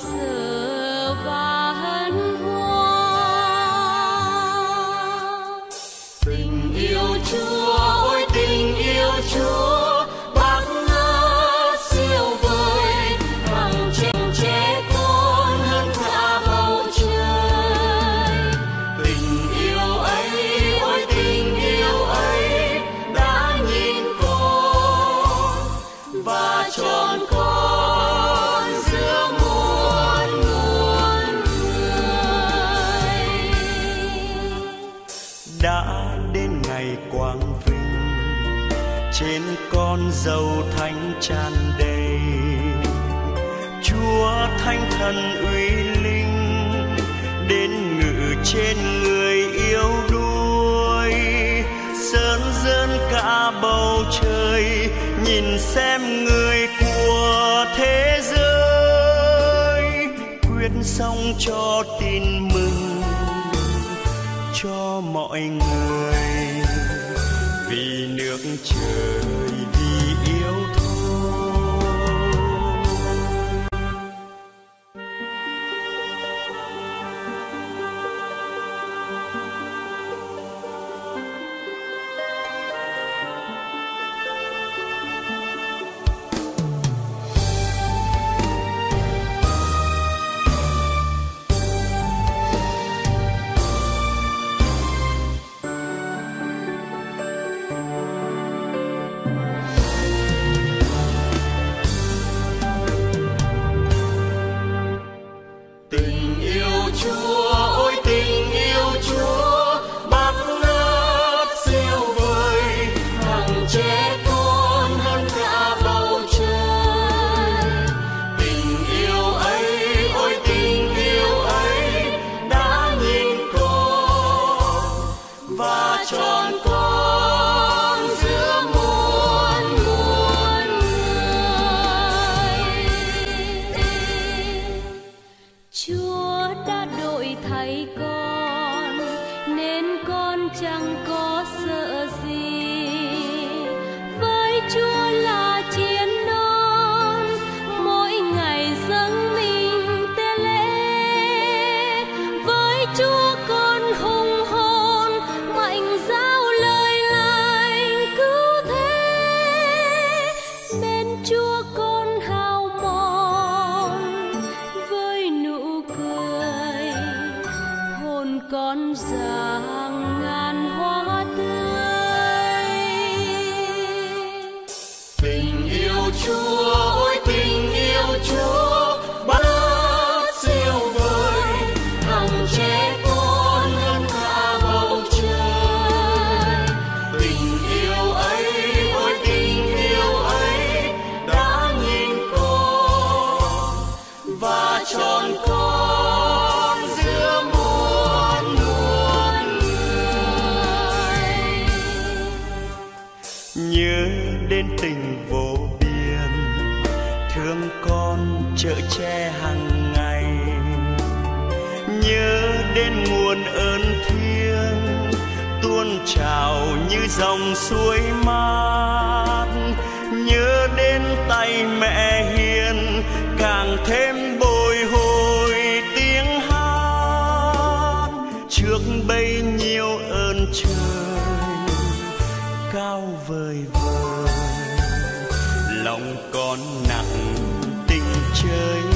色发 ngày quang vinh, trên con dâu thánh tràn đầy. Chúa thánh thần uy linh, đến ngự trên người yêu đuôi. Sớn dơn cả bầu trời, nhìn xem người của thế giới. Quyết xong cho tin mừng cho mọi người vì nước trời 相 chở che hàng ngày. Nhớ đến nguồn ơn thiêng, tuôn trào như dòng suối mát. Nhớ đến tay mẹ hiền, càng thêm bồi hồi tiếng hát. Trước bấy nhiêu ơn trời, cao vời vời, lòng con nặng trời